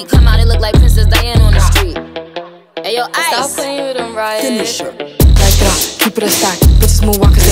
we come out, it look like Princess Diana on the street. Hey yo, ice. Stop playing with them, Riot. Finisher. Like it up, keep it a stack. Bitches move walkers.